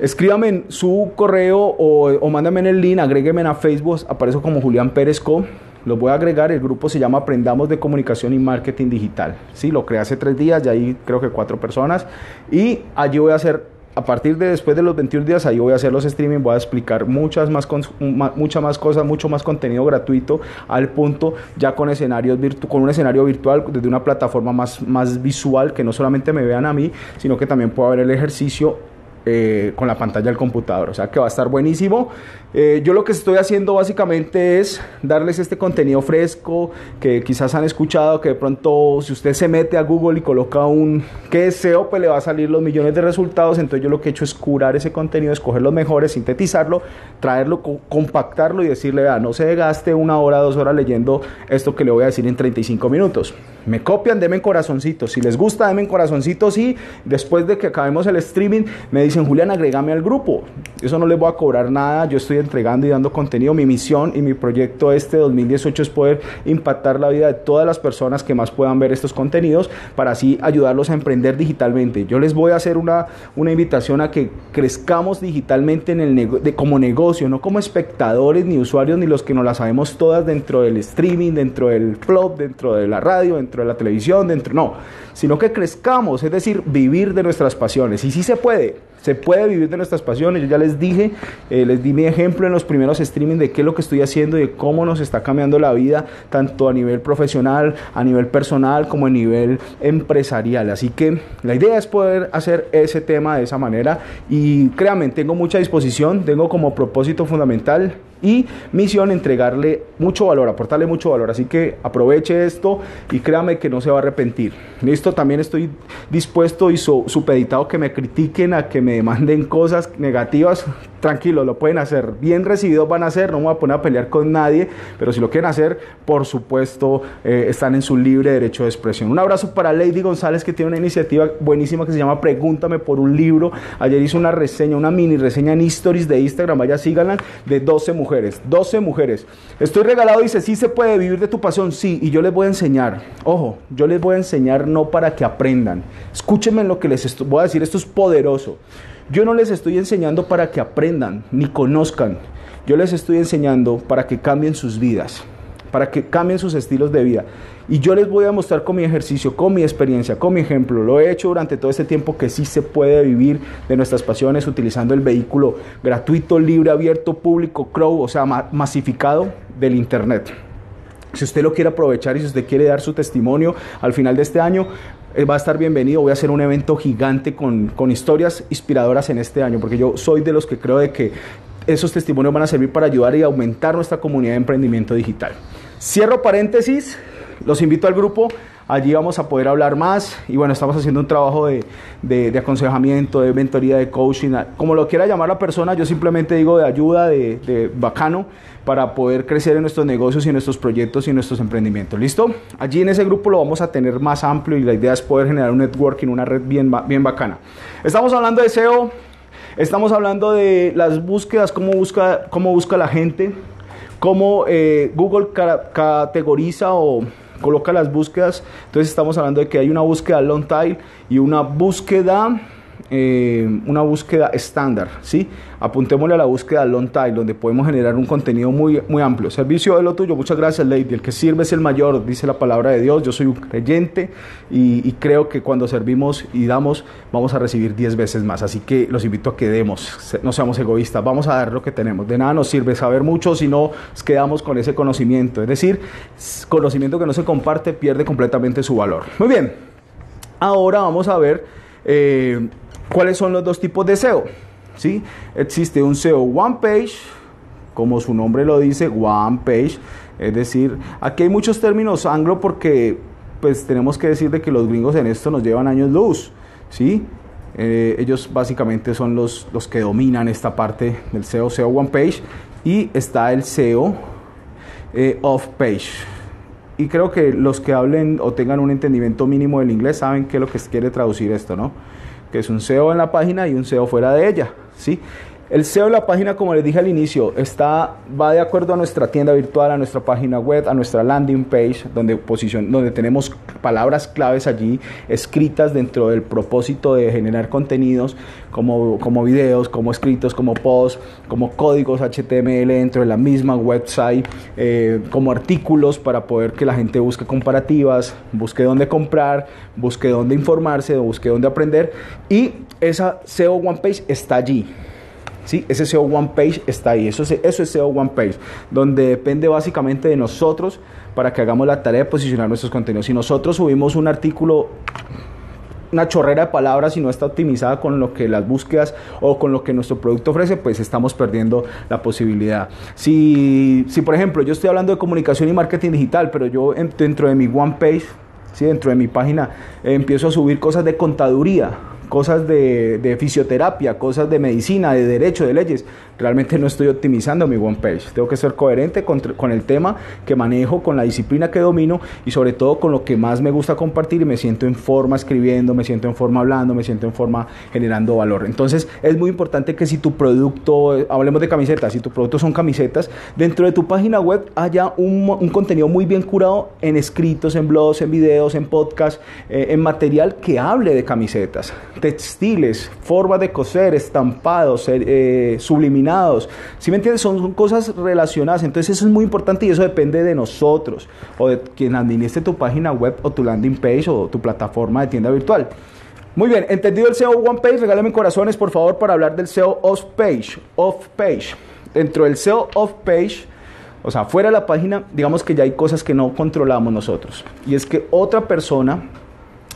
Escríbame en su correo o, o mándame en el link, agrégueme a Facebook, aparezco como Julián Pérez Co. Los voy a agregar, el grupo se llama Aprendamos de Comunicación y Marketing Digital. Sí, lo creé hace tres días, ya hay creo que cuatro personas. Y allí voy a hacer, a partir de después de los 21 días, ahí voy a hacer los streaming, voy a explicar muchas más, muchas más cosas, mucho más contenido gratuito al punto ya con escenarios con un escenario virtual desde una plataforma más, más visual que no solamente me vean a mí, sino que también pueda ver el ejercicio eh, con la pantalla del computador. O sea que va a estar buenísimo. Eh, yo lo que estoy haciendo básicamente es darles este contenido fresco que quizás han escuchado, que de pronto si usted se mete a Google y coloca un qué deseo, pues le va a salir los millones de resultados. Entonces yo lo que he hecho es curar ese contenido, escoger los mejores, sintetizarlo, traerlo, compactarlo y decirle, vea, no se gaste una hora, dos horas leyendo esto que le voy a decir en 35 minutos. Me copian, denme en corazoncitos. Si les gusta, denme en corazoncitos y después de que acabemos el streaming, me dicen, Julián, agregame al grupo. Eso no les voy a cobrar nada. Yo estoy entregando y dando contenido. Mi misión y mi proyecto este 2018 es poder impactar la vida de todas las personas que más puedan ver estos contenidos para así ayudarlos a emprender digitalmente. Yo les voy a hacer una, una invitación a que crezcamos digitalmente en el de, como negocio, no como espectadores ni usuarios ni los que no la sabemos todas dentro del streaming, dentro del blog, dentro de la radio, dentro de la televisión, dentro no, sino que crezcamos, es decir, vivir de nuestras pasiones. Y sí se puede, se puede vivir de nuestras pasiones. Yo ya les dije, eh, les di mi ejemplo en los primeros streaming de qué es lo que estoy haciendo y de cómo nos está cambiando la vida, tanto a nivel profesional, a nivel personal, como a nivel empresarial. Así que la idea es poder hacer ese tema de esa manera y créanme, tengo mucha disposición, tengo como propósito fundamental y misión entregarle mucho valor, aportarle mucho valor. Así que aproveche esto y créame que no se va a arrepentir. Listo, también estoy dispuesto y supeditado que me critiquen, a que me demanden cosas negativas tranquilo, lo pueden hacer. Bien recibidos van a ser, no me voy a poner a pelear con nadie, pero si lo quieren hacer, por supuesto, eh, están en su libre derecho de expresión. Un abrazo para Lady González, que tiene una iniciativa buenísima que se llama Pregúntame por un libro. Ayer hizo una reseña, una mini reseña en Stories de Instagram, vaya, síganla, de 12 mujeres. 12 mujeres. Estoy regalado, dice, sí se puede vivir de tu pasión, sí, y yo les voy a enseñar. Ojo, yo les voy a enseñar no para que aprendan. Escúchenme lo que les voy a decir, esto es poderoso. Yo no les estoy enseñando para que aprendan ni conozcan. Yo les estoy enseñando para que cambien sus vidas, para que cambien sus estilos de vida. Y yo les voy a mostrar con mi ejercicio, con mi experiencia, con mi ejemplo. Lo he hecho durante todo este tiempo que sí se puede vivir de nuestras pasiones utilizando el vehículo gratuito, libre, abierto, público, crow, o sea, masificado del Internet. Si usted lo quiere aprovechar y si usted quiere dar su testimonio al final de este año, va a estar bienvenido. Voy a hacer un evento gigante con, con historias inspiradoras en este año, porque yo soy de los que creo de que esos testimonios van a servir para ayudar y aumentar nuestra comunidad de emprendimiento digital. Cierro paréntesis, los invito al grupo Allí vamos a poder hablar más y bueno, estamos haciendo un trabajo de, de, aconsejamiento, de mentoría, de coaching, como lo quiera llamar la persona, yo simplemente digo de ayuda, de bacano, para poder crecer en nuestros negocios y en nuestros proyectos y en nuestros emprendimientos. ¿Listo? Allí en ese grupo lo vamos a tener más amplio y la idea es poder generar un networking, una red bien, bien bacana. Estamos hablando de SEO, estamos hablando de las búsquedas, cómo busca, cómo busca la gente, cómo eh, Google categoriza o coloca las búsquedas. Entonces estamos hablando de que hay una búsqueda long tail y una búsqueda eh, una búsqueda estándar, ¿sí? Apuntémosle a la búsqueda long tail, donde podemos generar un contenido muy, muy amplio. Servicio de lo tuyo, muchas gracias, Lady. El que sirve es el mayor, dice la palabra de Dios. Yo soy un creyente y, creo que cuando servimos y damos, vamos a recibir 10 veces más. Así que los invito a que demos, no seamos egoístas, vamos a dar lo que tenemos. De nada nos sirve saber mucho si no quedamos con ese conocimiento. Es decir, conocimiento que no se comparte pierde completamente su valor. Muy bien, ahora vamos a ver. Eh, ¿Cuáles son los dos tipos de SEO? ¿Sí? Existe un SEO one page, como su nombre lo dice, one page. Es decir, aquí hay muchos términos anglo porque pues tenemos que decir de que los gringos en esto nos llevan años luz. ¿sí? Eh, ellos básicamente son los, los que dominan esta parte del SEO, SEO one page. Y está el SEO eh, off page. Y creo que los que hablen o tengan un entendimiento mínimo del inglés saben qué es lo que quiere traducir esto, ¿no? Que es un SEO en la página y un SEO fuera de ella. ¿sí? El SEO de la página, como les dije al inicio, está, va de acuerdo a nuestra tienda virtual, a nuestra página web, a nuestra landing page, donde, posición, donde tenemos palabras claves allí escritas dentro del propósito de generar contenidos como, como videos, como escritos, como posts, como códigos HTML dentro de la misma website, eh, como artículos para poder que la gente busque comparativas, busque dónde comprar, busque dónde informarse, busque dónde aprender. Y esa SEO One Page está allí. ¿Sí? Ese SEO One Page está ahí, eso es, eso es SEO One Page, donde depende básicamente de nosotros para que hagamos la tarea de posicionar nuestros contenidos. Si nosotros subimos un artículo una chorrera de palabras y no está optimizada con lo que las búsquedas o con lo que nuestro producto ofrece, pues estamos perdiendo la posibilidad. Si, si por ejemplo, yo estoy hablando de comunicación y marketing digital, pero yo dentro de mi one page, ¿sí? dentro de mi página, empiezo a subir cosas de contaduría, cosas de, fisioterapia, cosas de medicina, de derecho, de leyes. Realmente no estoy optimizando mi one page. Tengo que ser coherente con, el tema que manejo, con la disciplina que domino y sobre todo con lo que más me gusta compartir y me siento en forma escribiendo, me siento en forma hablando, me siento en forma generando valor. Entonces es muy importante que si tu producto, hablemos de camisetas, si tu producto son camisetas, dentro de tu página web haya un, un contenido muy bien curado en escritos, en blogs, en videos, en podcasts, eh, en material que hable de camisetas textiles, forma de coser, estampados, eh, eh, subliminados. ¿Sí me entiendes? Son, cosas relacionadas. Entonces eso es muy importante y eso depende de nosotros o de quien administre tu página web o tu landing page o tu plataforma de tienda virtual. Muy bien, entendido el SEO One Page, regálenme corazones por favor para hablar del SEO Off Page. Off Page. Dentro del SEO Off Page, o sea, fuera de la página, digamos que ya hay cosas que no controlamos nosotros. Y es que otra persona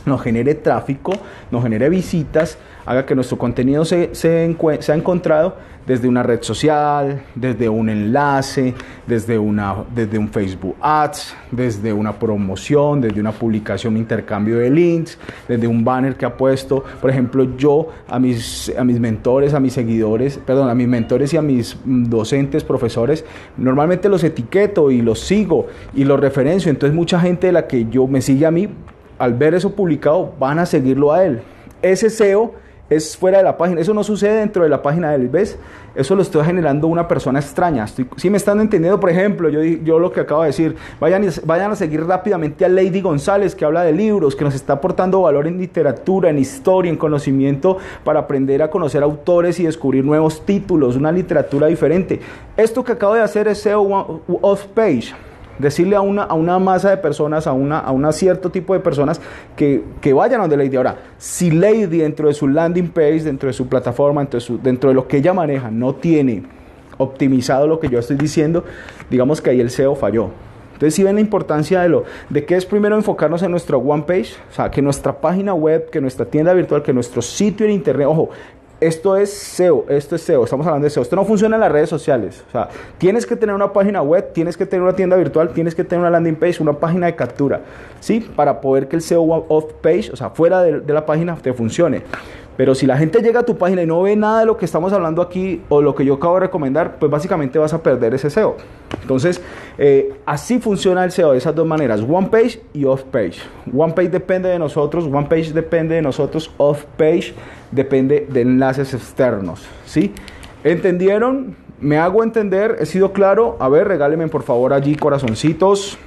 nos genere tráfico, nos genere visitas, haga que nuestro contenido se, se sea encontrado desde una red social, desde un enlace, desde, una, desde un Facebook Ads, desde una promoción, desde una publicación, intercambio de links, desde un banner que ha puesto. Por ejemplo, yo a mis, a mis mentores, a mis seguidores, perdón, a mis mentores y a mis docentes, profesores, normalmente los etiqueto y los sigo y los referencio. Entonces mucha gente de la que yo me sigue a mí al ver eso publicado van a seguirlo a él. Ese SEO es fuera de la página, eso no sucede dentro de la página de él, ¿ves? Eso lo estoy generando una persona extraña. si me están entendiendo, por ejemplo, yo, yo lo que acabo de decir, vayan, vayan a seguir rápidamente a Lady González, que habla de libros, que nos está aportando valor en literatura, en historia, en conocimiento, para aprender a conocer autores y descubrir nuevos títulos, una literatura diferente. Esto que acabo de hacer es SEO off page decirle a una, a una masa de personas, a una, a un cierto tipo de personas que, que, vayan a donde Lady. Ahora, si Lady dentro de su landing page, dentro de su plataforma, dentro de, su, dentro de lo que ella maneja, no tiene optimizado lo que yo estoy diciendo, digamos que ahí el SEO falló. Entonces, si ven la importancia de lo de que es primero enfocarnos en nuestra one page, o sea, que nuestra página web, que nuestra tienda virtual, que nuestro sitio en internet, ojo, esto es SEO, esto es SEO, estamos hablando de SEO. Esto no funciona en las redes sociales. O sea, tienes que tener una página web, tienes que tener una tienda virtual, tienes que tener una landing page, una página de captura, ¿sí? Para poder que el SEO off page, o sea, fuera de, la página, te funcione. Pero si la gente llega a tu página y no ve nada de lo que estamos hablando aquí o lo que yo acabo de recomendar, pues básicamente vas a perder ese SEO. Entonces, eh, así funciona el SEO de esas dos maneras, one page y off page. One page depende de nosotros, one page depende de nosotros, off page depende de enlaces externos. ¿Sí? ¿Entendieron? ¿Me hago entender? ¿He sido claro? A ver, regálenme por favor allí corazoncitos.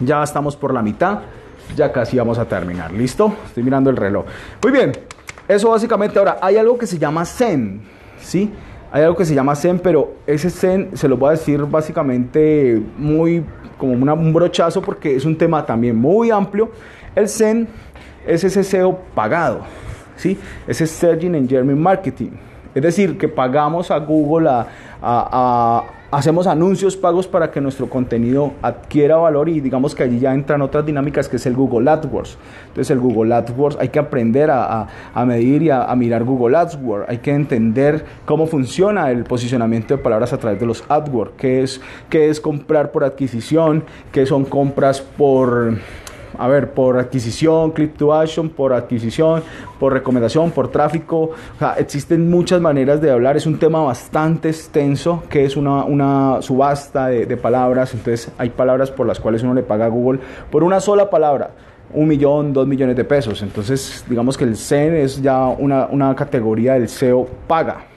Ya estamos por la mitad. Ya casi vamos a terminar. ¿Listo? Estoy mirando el reloj. Muy bien. Eso básicamente, ahora, hay algo que se llama Zen, ¿sí? Hay algo que se llama Zen, pero ese Zen se lo voy a decir básicamente muy como un brochazo porque es un tema también muy amplio. El Zen es ese SEO pagado, ¿sí? Ese Searching Engine Marketing. Es decir, que pagamos a Google a hacemos anuncios pagos para que nuestro contenido adquiera valor y digamos que allí ya entran otras dinámicas que es el Google AdWords. Entonces el Google AdWords hay que aprender a, medir y a, mirar Google AdWords, hay que entender cómo funciona el posicionamiento de palabras a través de los AdWords, qué es, qué es comprar por adquisición, qué son compras por a ver, por adquisición, click to action, por adquisición, por recomendación, por tráfico. O sea, existen muchas maneras de hablar. Es un tema bastante extenso, que es una, una subasta de, de, palabras. Entonces, hay palabras por las cuales uno le paga a Google por una sola palabra. Un millón, dos millones de pesos. Entonces, digamos que el SEN es ya una, una categoría del SEO paga.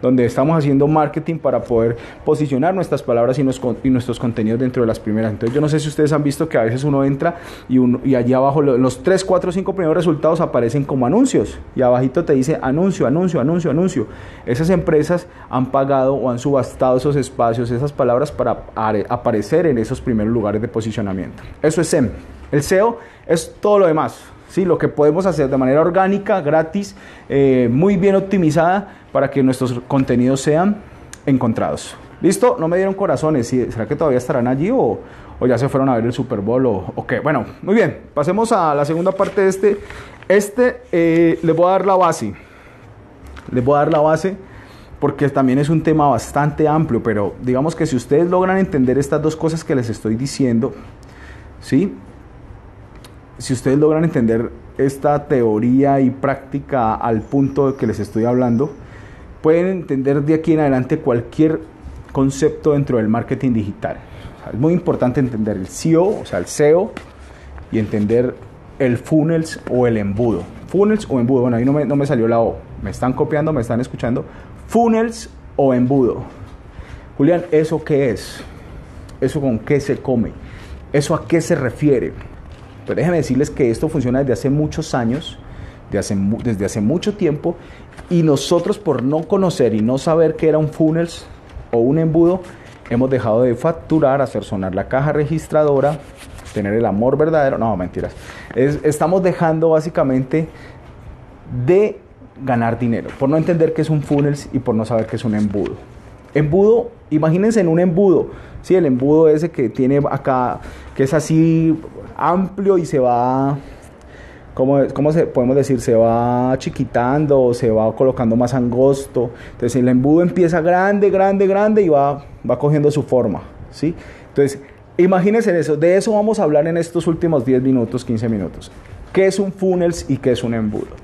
Donde estamos haciendo marketing para poder posicionar nuestras palabras y, nuestros contenidos dentro de las primeras. Entonces yo no sé si ustedes han visto que a veces uno entra y, uno, y allí abajo los 3, 4, 5 primeros resultados aparecen como anuncios y abajito te dice anuncio, anuncio, anuncio, anuncio. Esas empresas han pagado o han subastado esos espacios, esas palabras para aparecer en esos primeros lugares de posicionamiento. Eso es SEM. El SEO es todo lo demás. ¿Sí? lo que podemos hacer de manera orgánica, gratis, eh, muy bien optimizada para que nuestros contenidos sean encontrados. ¿Listo? No me dieron corazones. ¿Será que todavía estarán allí o, ya se fueron a ver el Super Bowl o, qué? Bueno, muy bien. Pasemos a la segunda parte de este. Este eh, les voy a dar la base. Les voy a dar la base porque también es un tema bastante amplio, pero digamos que si ustedes logran entender estas dos cosas que les estoy diciendo, ¿sí? Si ustedes logran entender esta teoría y práctica al punto que les estoy hablando, pueden entender de aquí en adelante cualquier concepto dentro del marketing digital. es muy importante entender el SEO, o sea, el SEO, y entender el funnels o el embudo. Funnels o embudo, bueno, ahí no me, no me salió la O. Me están copiando, me están escuchando. Funnels o embudo. Julián, ¿eso qué es? ¿Eso con qué se come? ¿Eso a qué se refiere? Pero déjenme decirles que esto funciona desde hace muchos años, desde hace mucho tiempo, y nosotros por no conocer y no saber qué era un funnels o un embudo, hemos dejado de facturar, hacer sonar la caja registradora, tener el amor verdadero, no, mentiras. estamos dejando básicamente de ganar dinero, por no entender qué es un funnels y por no saber qué es un embudo. Embudo, imagínense en un embudo, ¿sí? el embudo ese que tiene acá, que es así amplio y se va, ¿cómo, cómo se, podemos decir? Se va chiquitando o se va colocando más angosto. Entonces el embudo empieza grande, grande, grande y va, va cogiendo su forma. ¿sí? Entonces, imagínense eso. De eso vamos a hablar en estos últimos 10 minutos, 15 minutos. ¿Qué es un funnels y qué es un embudo?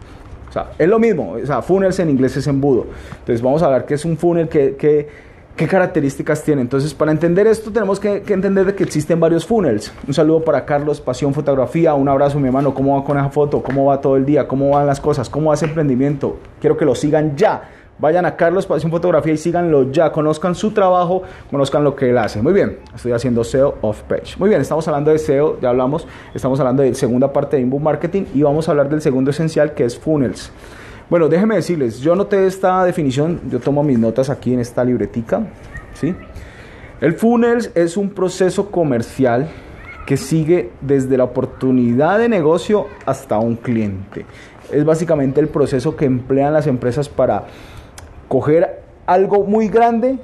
O sea, es lo mismo. O sea, funnels en inglés es embudo. Entonces vamos a hablar qué es un funnel, qué, qué ¿Qué características tiene? Entonces, para entender esto, tenemos que, entender que existen varios funnels. Un saludo para Carlos, Pasión Fotografía. Un abrazo, mi hermano. ¿Cómo va con esa foto? ¿Cómo va todo el día? ¿Cómo van las cosas? ¿Cómo va ese emprendimiento? Quiero que lo sigan ya. Vayan a Carlos Pasión Fotografía y síganlo ya. Conozcan su trabajo, conozcan lo que él hace. Muy bien, estoy haciendo SEO off page. Muy bien, estamos hablando de SEO, ya hablamos. Estamos hablando de segunda parte de inbound marketing y vamos a hablar del segundo esencial que es funnels. Bueno, déjenme decirles, yo noté esta definición, yo tomo mis notas aquí en esta libretica. ¿sí? El funnels es un proceso comercial que sigue desde la oportunidad de negocio hasta un cliente. Es básicamente el proceso que emplean las empresas para coger algo muy grande,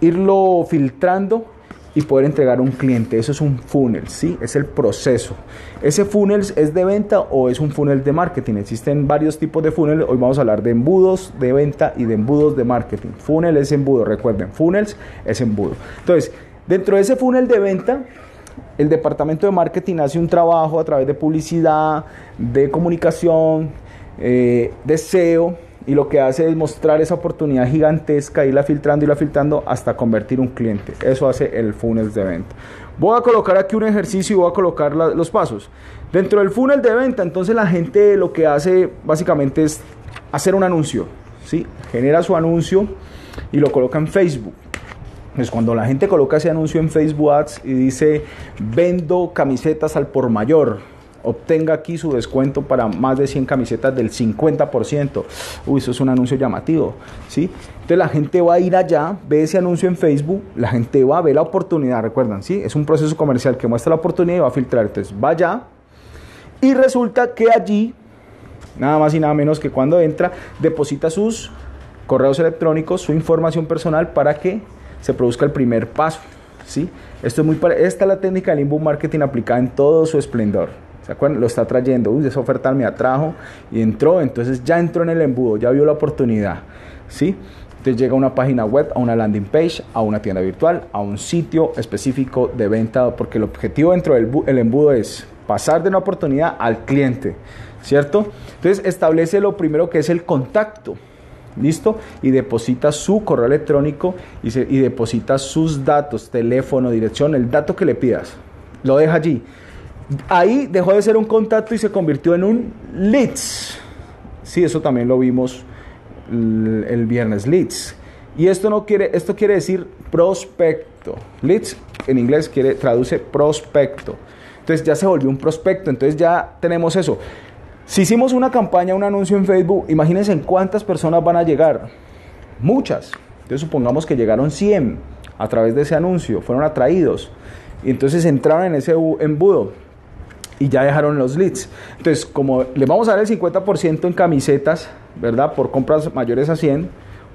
irlo filtrando y poder entregar a un cliente. Eso es un funnel, ¿sí? Es el proceso. ¿Ese funnel es de venta o es un funnel de marketing? Existen varios tipos de funnel. Hoy vamos a hablar de embudos de venta y de embudos de marketing. Funnel es embudo, recuerden, funnels es embudo. Entonces, dentro de ese funnel de venta, el departamento de marketing hace un trabajo a través de publicidad, de comunicación, eh, de SEO y lo que hace es mostrar esa oportunidad gigantesca, irla filtrando, irla filtrando hasta convertir un cliente. Eso hace el funnel de venta. Voy a colocar aquí un ejercicio y voy a colocar los pasos. Dentro del funnel de venta, entonces la gente lo que hace básicamente es hacer un anuncio. ¿sí? Genera su anuncio y lo coloca en Facebook. Entonces cuando la gente coloca ese anuncio en Facebook Ads y dice vendo camisetas al por mayor, obtenga aquí su descuento para más de 100 camisetas del 50%. Uy, eso es un anuncio llamativo, ¿sí? Entonces la gente va a ir allá, ve ese anuncio en Facebook, la gente va a ver la oportunidad, recuerdan, ¿sí? Es un proceso comercial que muestra la oportunidad y va a filtrar. Entonces va allá y resulta que allí, nada más y nada menos que cuando entra, deposita sus correos electrónicos, su información personal para que se produzca el primer paso, ¿sí? Esto es muy esta es la técnica del inbound marketing aplicada en todo su esplendor. Lo está trayendo. Uy, esa oferta me atrajo y entró. Entonces ya entró en el embudo, ya vio la oportunidad. ¿Sí? Entonces llega a una página web, a una landing page, a una tienda virtual, a un sitio específico de venta, porque el objetivo dentro del embudo es pasar de una oportunidad al cliente, ¿cierto? Entonces establece lo primero que es el contacto, ¿listo? Y deposita su correo electrónico y, y deposita sus datos, teléfono, dirección, el dato que le pidas. Lo deja allí ahí dejó de ser un contacto y se convirtió en un leads. Sí, eso también lo vimos el, viernes, leads. Y esto no quiere, esto quiere decir prospecto. Leads en inglés quiere, traduce prospecto. Entonces ya se volvió un prospecto, entonces ya tenemos eso. Si hicimos una campaña, un anuncio en Facebook, imagínense en cuántas personas van a llegar. Muchas. Entonces supongamos que llegaron 100 a través de ese anuncio, fueron atraídos. Y entonces entraron en ese embudo y ya dejaron los leads. Entonces, como le vamos a dar el 50% en camisetas, ¿verdad? Por compras mayores a 100,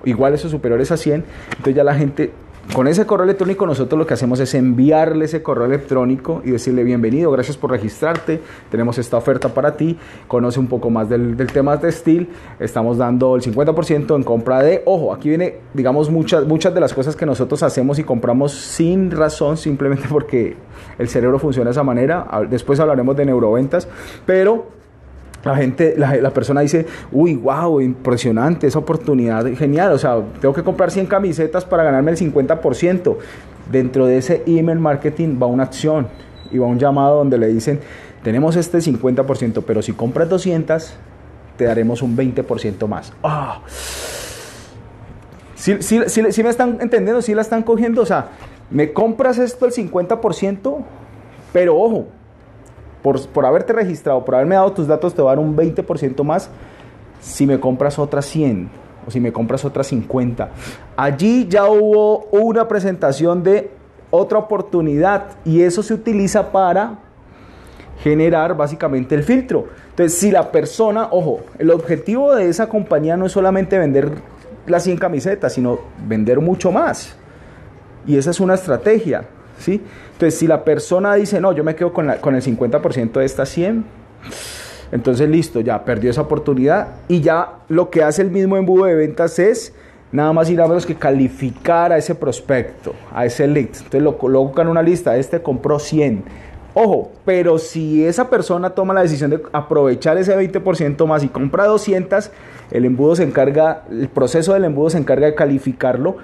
iguales o superiores a 100, entonces ya la gente con ese correo electrónico nosotros lo que hacemos es enviarle ese correo electrónico y decirle bienvenido, gracias por registrarte, tenemos esta oferta para ti, conoce un poco más del, tema de Steel, estamos dando el 50% en compra de, ojo, aquí viene digamos muchas, muchas de las cosas que nosotros hacemos y compramos sin razón, simplemente porque el cerebro funciona de esa manera, después hablaremos de neuroventas, pero la gente, la, persona dice, uy, wow, impresionante, esa oportunidad, genial, o sea, tengo que comprar 100 camisetas para ganarme el 50%. Dentro de ese email marketing va una acción y va un llamado donde le dicen, tenemos este 50%, pero si compras 200, te daremos un 20% más. ¡Ah! Si ¿Sí, me están entendiendo? ¿Sí la están cogiendo? O sea, me compras esto el 50%, pero ojo, por, haberte registrado, por haberme dado tus datos, te va a dar un 20% más si me compras otras 100 o si me compras otras 50. Allí ya hubo una presentación de otra oportunidad y eso se utiliza para generar básicamente el filtro. Entonces, si la persona, ojo, el objetivo de esa compañía no es solamente vender las 100 camisetas, sino vender mucho más. Y esa es una estrategia. ¿sí? Entonces, si la persona dice, no, yo me quedo con, con el 50% de estas 100, entonces listo, ya perdió esa oportunidad y ya lo que hace el mismo embudo de ventas es nada más y nada menos que calificar a ese prospecto, a ese lead. Entonces lo colocan en una lista, este compró 100. Ojo, pero si esa persona toma la decisión de aprovechar ese 20% más y compra 200, el embudo se encarga, el proceso del embudo se encarga de calificarlo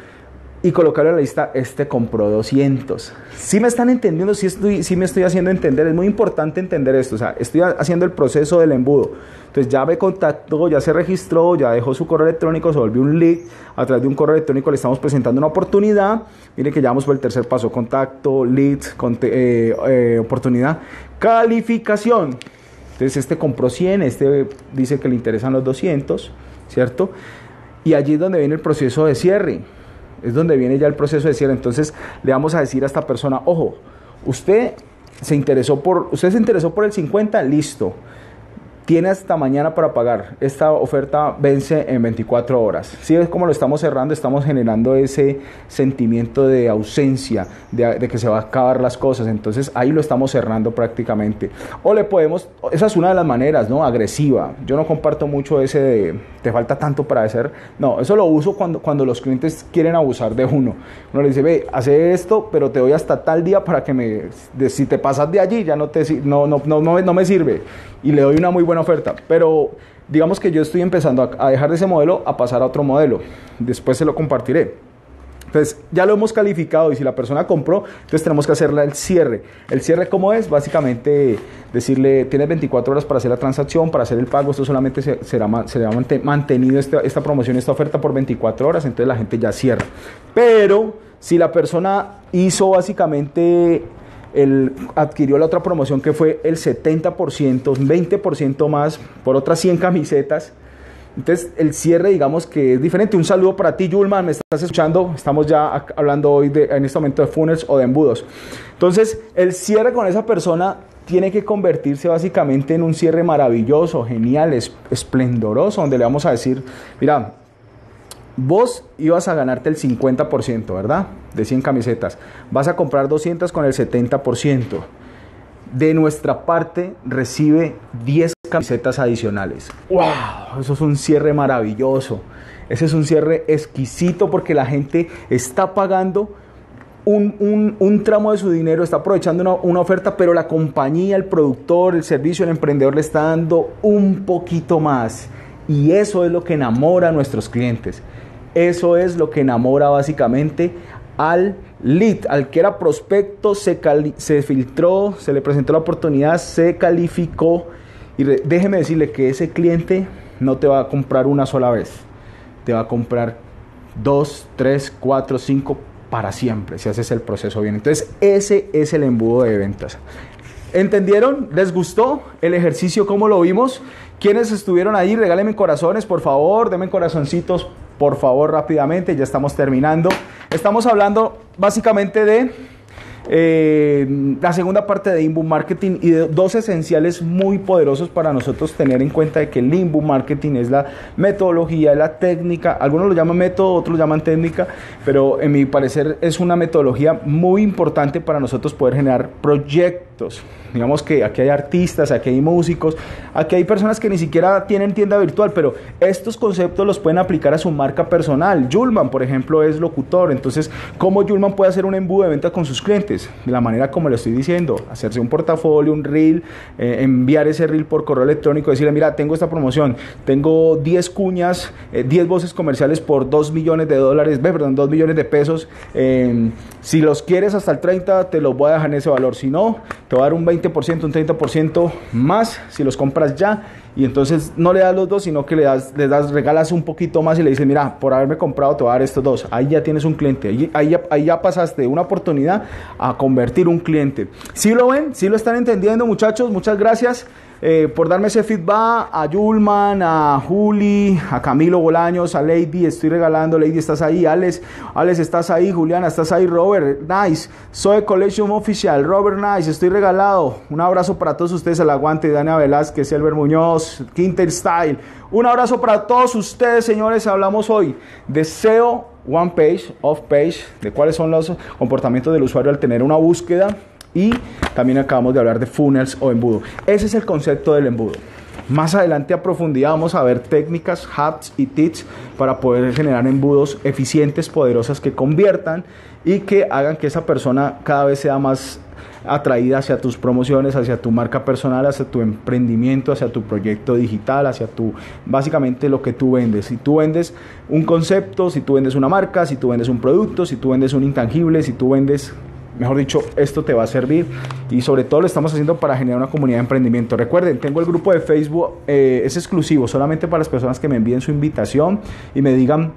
y colocarlo en la lista, este compró 200. Si me están entendiendo, si estoy, si me estoy haciendo entender, es muy importante entender esto, o sea, estoy haciendo el proceso del embudo. Entonces ya me contactó, ya se registró, ya dejó su correo electrónico, se volvió un lead, a través de un correo electrónico le estamos presentando una oportunidad, mire que ya vamos por el tercer paso, contacto, lead, eh, eh, oportunidad, calificación. Entonces este compró 100, este dice que le interesan los 200, ¿cierto? Y allí es donde viene el proceso de cierre es donde viene ya el proceso de cierre. Entonces le vamos a decir a esta persona, ojo, usted se interesó por, usted se interesó por el 50, listo. Tiene hasta mañana para pagar. Esta oferta vence en 24 horas. Si es como lo estamos cerrando, estamos generando ese sentimiento de ausencia, de, que se va a acabar las cosas. Entonces ahí lo estamos cerrando prácticamente. O le podemos, esa es una de las maneras, ¿no? Agresiva. Yo no comparto mucho ese de, te falta tanto para hacer. No, eso lo uso cuando, cuando los clientes quieren abusar de uno. Uno le dice, ve, hace esto, pero te doy hasta tal día para que me, si te pasas de allí, ya no, te, no, no, no, no me sirve. Y le doy una muy buena buena oferta, pero digamos que yo estoy empezando a, dejar de ese modelo a pasar a otro modelo. Después se lo compartiré. Entonces, ya lo hemos calificado y si la persona compró, entonces tenemos que hacerle el cierre. ¿El cierre cómo es? Básicamente decirle, tienes 24 horas para hacer la transacción, para hacer el pago, esto solamente será, será mantenido esta, esta promoción, esta oferta por 24 horas, entonces la gente ya cierra. Pero si la persona hizo básicamente él adquirió la otra promoción que fue el 70%, un 20% más por otras 100 camisetas. Entonces, el cierre, digamos que es diferente. Un saludo para ti, Julman, me estás escuchando. Estamos ya hablando hoy en este momento de funnels o de embudos. Entonces, el cierre con esa persona tiene que convertirse básicamente en un cierre maravilloso, genial, esplendoroso, donde le vamos a decir, mira, Vos ibas a ganarte el 50%, ¿verdad? De 100 camisetas. Vas a comprar 200 con el 70%. De nuestra parte recibe 10 camisetas adicionales. ¡Wow! Eso es un cierre maravilloso. Ese es un cierre exquisito porque la gente está pagando un, tramo de su dinero, está aprovechando una, oferta, pero la compañía, el productor, el servicio, el emprendedor le está dando un poquito más. Y eso es lo que enamora a nuestros clientes. Eso es lo que enamora básicamente al lead, al que era prospecto, se, se filtró, se le presentó la oportunidad, se calificó. Y déjeme decirle que ese cliente no te va a comprar una sola vez, te va a comprar dos, tres, cuatro, cinco para siempre, si haces el proceso bien. Entonces, ese es el embudo de ventas. ¿Entendieron? ¿Les gustó el ejercicio? ¿Cómo lo vimos? ¿Quiénes estuvieron ahí? Regálenme corazones, por favor. Denme corazoncitos por favor, rápidamente, ya estamos terminando. Estamos hablando básicamente de eh, la segunda parte de Inbound Marketing y de dos esenciales muy poderosos para nosotros tener en cuenta de que el Inbound Marketing es la metodología, la técnica, algunos lo llaman método, otros lo llaman técnica, pero en mi parecer es una metodología muy importante para nosotros poder generar proyectos. Digamos que aquí hay artistas, aquí hay músicos, aquí hay personas que ni siquiera tienen tienda virtual, pero estos conceptos los pueden aplicar a su marca personal. Julman, por ejemplo, es locutor, entonces, ¿cómo Julman puede hacer un embudo de venta con sus clientes? de la manera como le estoy diciendo, hacerse un portafolio, un reel, eh, enviar ese reel por correo electrónico, decirle, mira, tengo esta promoción, tengo 10 cuñas, 10 eh, voces comerciales por 2 millones de dólares, perdón, 2 millones de pesos. Em, si los quieres hasta el 30, te los voy a dejar en ese valor. Si no, te voy a dar un 20%, un 30% más si los compras ya y entonces no le das los dos, sino que le das, le das, regalas un poquito más y le dices, mira, por haberme comprado te voy a dar estos dos. Ahí ya tienes un cliente, ahí, ahí, ya, pasaste una oportunidad a convertir un cliente. ¿Sí lo ven? ¿Sí lo están entendiendo muchachos? Muchas gracias. Eh, por darme ese feedback a Yulman, a Juli, a Camilo Bolaños, a Lady, estoy regalando, Lady estás ahí, Alex, Alex estás ahí, Juliana estás ahí, Robert, nice, soy Collection Oficial, Robert, nice, estoy regalado, un abrazo para todos ustedes, al aguante, Dania Velázquez, Elber Muñoz, Quinter Style, un abrazo para todos ustedes, señores, hablamos hoy de SEO One Page, Off Page, de cuáles son los comportamientos del usuario al tener una búsqueda y también acabamos de hablar de funnels o embudo. Ese es el concepto del embudo. Más adelante a profundidad vamos a ver técnicas, hacks y tips para poder generar embudos eficientes, poderosas que conviertan y que hagan que esa persona cada vez sea más atraída hacia tus promociones, hacia tu marca personal, hacia tu emprendimiento, hacia tu proyecto digital, hacia tu básicamente lo que tú vendes. Si tú vendes un concepto, si tú vendes una marca, si tú vendes un producto, si tú vendes un intangible, si tú vendes mejor dicho, esto te va a servir y sobre todo lo estamos haciendo para generar una comunidad de emprendimiento. Recuerden, tengo el grupo de Facebook, eh, es exclusivo solamente para las personas que me envíen su invitación y me digan,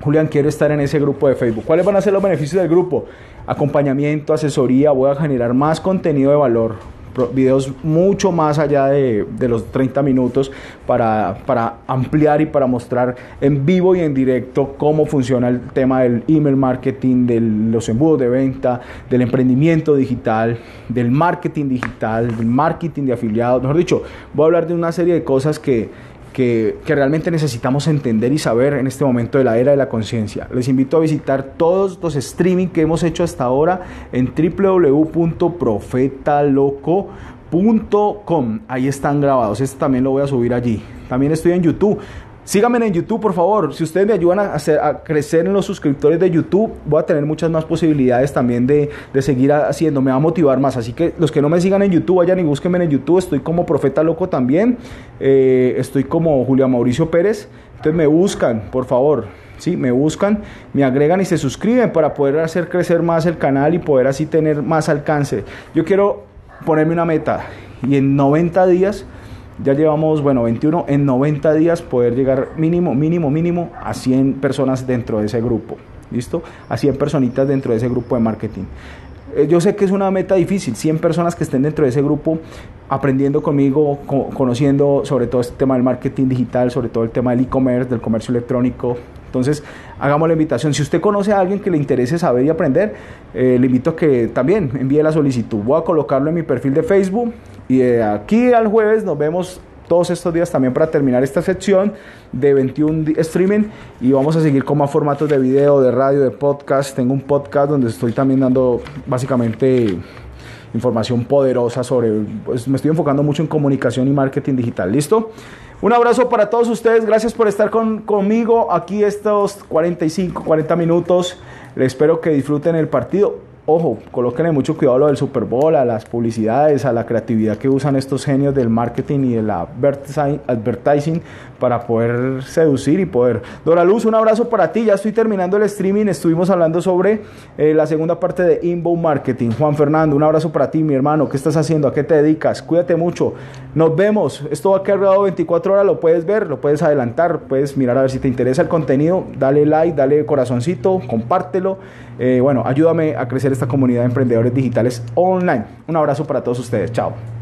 Julián, quiero estar en ese grupo de Facebook. ¿Cuáles van a ser los beneficios del grupo? Acompañamiento, asesoría, voy a generar más contenido de valor videos mucho más allá de, de los 30 minutos para, para, ampliar y para mostrar en vivo y en directo cómo funciona el tema del email marketing, de los embudos de venta, del emprendimiento digital, del marketing digital, del marketing de afiliados. Mejor dicho, voy a hablar de una serie de cosas que que, realmente necesitamos entender y saber en este momento de la era de la conciencia. Les invito a visitar todos los streaming que hemos hecho hasta ahora en www.profetaloco.com. Ahí están grabados. Este también lo voy a subir allí. También estoy en YouTube. Síganme en YouTube, por favor. Si ustedes me ayudan a, hacer, a crecer en los suscriptores de YouTube, voy a tener muchas más posibilidades también de, seguir haciendo. Me va a motivar más. Así que los que no me sigan en YouTube, vayan y búsquenme en YouTube. Estoy como Profeta Loco también. Eh, estoy como Julián Mauricio Pérez. Entonces me buscan, por favor. Sí, me buscan, me agregan y se suscriben para poder hacer crecer más el canal y poder así tener más alcance. Yo quiero ponerme una meta y en 90 días ya llevamos, bueno, 21 en 90 días poder llegar mínimo, mínimo, mínimo a 100 personas dentro de ese grupo. ¿Listo? A 100 personitas dentro de ese grupo de marketing. Eh, yo sé que es una meta difícil, 100 personas que estén dentro de ese grupo aprendiendo conmigo, conociendo sobre todo este tema del marketing digital, sobre todo el tema del e-commerce, del comercio electrónico. Entonces, hagamos la invitación. Si usted conoce a alguien que le interese saber y aprender, eh, le invito a que también envíe la solicitud. Voy a colocarlo en mi perfil de Facebook y de aquí al jueves nos vemos todos estos días también para terminar esta sección de 21 streaming y vamos a seguir con más formatos de video, de radio, de podcast. Tengo un podcast donde estoy también dando básicamente información poderosa sobre, pues me estoy enfocando mucho en comunicación y marketing digital. ¿Listo? Un abrazo para todos ustedes, gracias por estar con, conmigo aquí estos 45, 40 minutos. Les espero que disfruten el partido ojo, colóquenle mucho cuidado a lo del Super Bowl, a las publicidades, a la creatividad que usan estos genios del marketing y del advertising para poder seducir y poder. Dora Luz, un abrazo para ti. Ya estoy terminando el streaming. Estuvimos hablando sobre eh, la segunda parte de Inbound Marketing. Juan Fernando, un abrazo para ti, mi hermano. ¿Qué estás haciendo? ¿A qué te dedicas? Cuídate mucho. Nos vemos. Esto va grabado 24 horas. Lo puedes ver, lo puedes adelantar, puedes mirar a ver si te interesa el contenido. Dale like, dale corazoncito, compártelo. Eh, bueno, ayúdame a crecer esta comunidad de emprendedores digitales online. Un abrazo para todos ustedes. Chao.